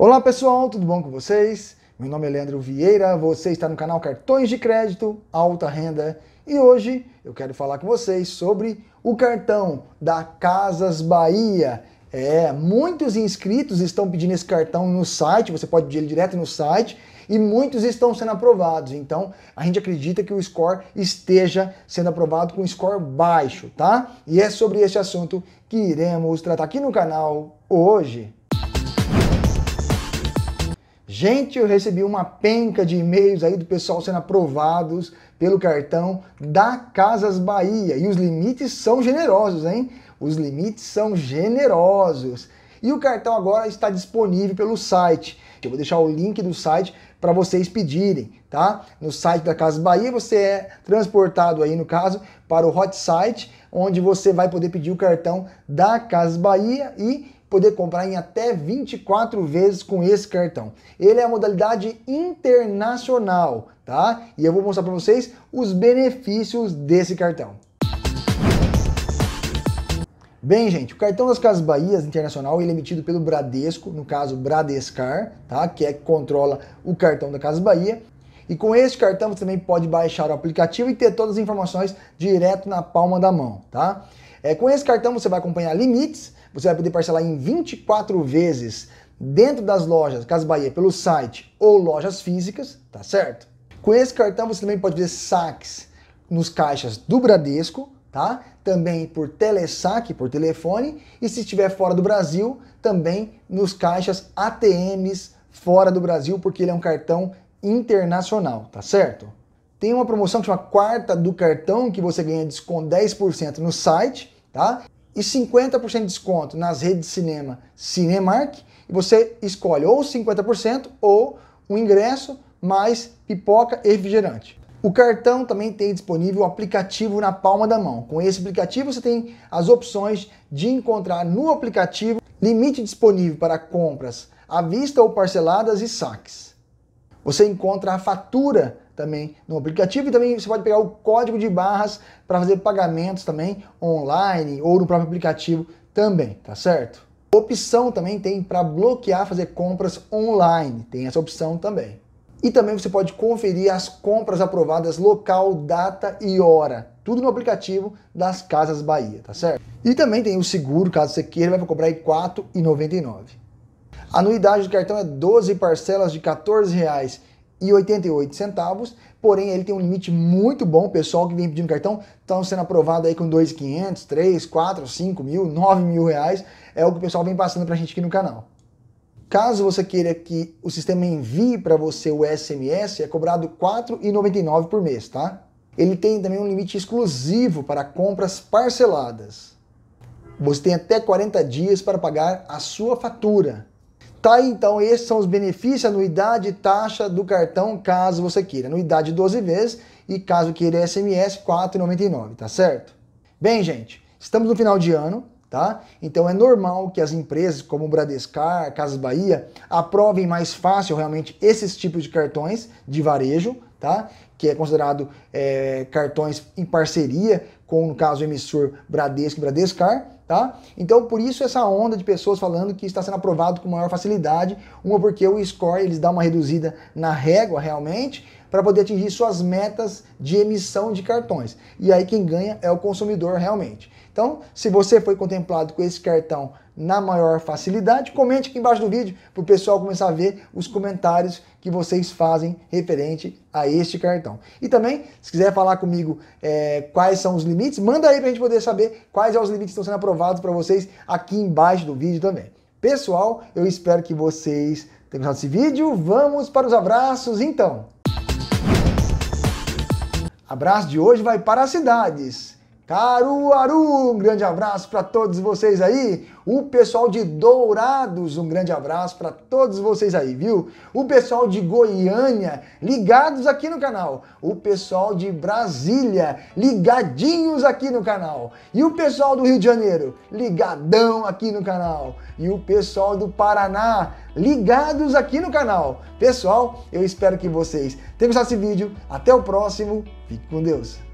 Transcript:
Olá pessoal, tudo bom com vocês? Meu nome é Leandro Vieira, você está no canal Cartões de Crédito Alta Renda e hoje eu quero falar com vocês sobre o cartão da Casas Bahia. É, muitos inscritos estão pedindo esse cartão no site, você pode pedir ele direto no site e muitos estão sendo aprovados. Então, a gente acredita que o score esteja sendo aprovado com score baixo, tá? E é sobre esse assunto que iremos tratar aqui no canal hoje. Gente, eu recebi uma penca de e-mails aí do pessoal sendo aprovados pelo cartão da Casas Bahia. E os limites são generosos, hein? Os limites são generosos. E o cartão agora está disponível pelo site. Eu vou deixar o link do site para vocês pedirem, tá? No site da Casas Bahia você é transportado aí no caso para o hot site, onde você vai poder pedir o cartão da Casas Bahia e poder comprar em até 24 vezes com esse cartão. Ele é a modalidade internacional, tá? E eu vou mostrar para vocês os benefícios desse cartão. Bem, gente, o cartão das Casas Bahia Internacional ele é emitido pelo Bradesco, no caso Bradescar, tá? que é que controla o cartão da Casas Bahia. E com esse cartão você também pode baixar o aplicativo e ter todas as informações direto na palma da mão. Tá? É, com esse cartão você vai acompanhar limites, você vai poder parcelar em 24 vezes dentro das lojas Casas Bahia pelo site ou lojas físicas, tá certo? Com esse cartão você também pode fazer saques nos caixas do Bradesco, tá? Também por telesaque, por telefone, e se estiver fora do Brasil, também nos caixas ATMs fora do Brasil, porque ele é um cartão internacional, tá certo? Tem uma promoção que chama Quarta do Cartão, que você ganha desconto 10% no site, tá? E 50% de desconto nas redes de cinema Cinemark, e você escolhe ou 50% ou um ingresso mais pipoca e refrigerante. O cartão também tem disponível o aplicativo na palma da mão. Com esse aplicativo você tem as opções de encontrar no aplicativo limite disponível para compras à vista ou parceladas e saques. Você encontra a fatura também no aplicativo e também você pode pegar o código de barras para fazer pagamentos também online ou no próprio aplicativo também, tá certo? Opção também tem para bloquear fazer compras online, tem essa opção também. E também você pode conferir as compras aprovadas local, data e hora. Tudo no aplicativo das Casas Bahia, tá certo? E também tem o seguro, caso você queira, vai cobrar R$ 4,99. A anuidade do cartão é 12 parcelas de R$ 14,88, porém ele tem um limite muito bom. O pessoal que vem pedindo cartão estão sendo aprovado aí com 2.500, 3, 4, 5 mil, 9 mil reais. É o que o pessoal vem passando pra gente aqui no canal. Caso você queira que o sistema envie para você o SMS, é cobrado R$ 4,99 por mês, tá? Ele tem também um limite exclusivo para compras parceladas. Você tem até 40 dias para pagar a sua fatura. Tá, então esses são os benefícios, anuidade e taxa do cartão, caso você queira. Anuidade 12 vezes e caso queira SMS, R$ 4,99, tá certo? Bem, gente, estamos no final de ano, Tá? Então é normal que as empresas como o Bradescar, Casas Bahia, aprovem mais fácil realmente esses tipos de cartões de varejo, tá? que é considerado é, cartões em parceria com, no caso, o emissor Bradesco e Bradescar. Tá? Então, por isso essa onda de pessoas falando que está sendo aprovado com maior facilidade, uma porque o score eles dão uma reduzida na régua realmente, para poder atingir suas metas de emissão de cartões. E aí quem ganha é o consumidor realmente. Então, se você foi contemplado com esse cartão na maior facilidade, comente aqui embaixo do vídeo para o pessoal começar a ver os comentários que vocês fazem referente a este cartão. E também, se quiser falar comigo é, quais são os limites, manda aí para a gente poder saber quais são os limites que estão sendo aprovados para vocês aqui embaixo do vídeo também. Pessoal, eu espero que vocês tenham gostado desse vídeo. Vamos para os abraços então. Abraço de hoje vai para as cidades. Caruaru, um grande abraço para todos vocês aí. O pessoal de Dourados, um grande abraço para todos vocês aí, viu? O pessoal de Goiânia, ligados aqui no canal. O pessoal de Brasília, ligadinhos aqui no canal. E o pessoal do Rio de Janeiro, ligadão aqui no canal. E o pessoal do Paraná, ligados aqui no canal. Pessoal, eu espero que vocês tenham gostado desse vídeo. Até o próximo. Fique com Deus.